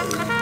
Bye.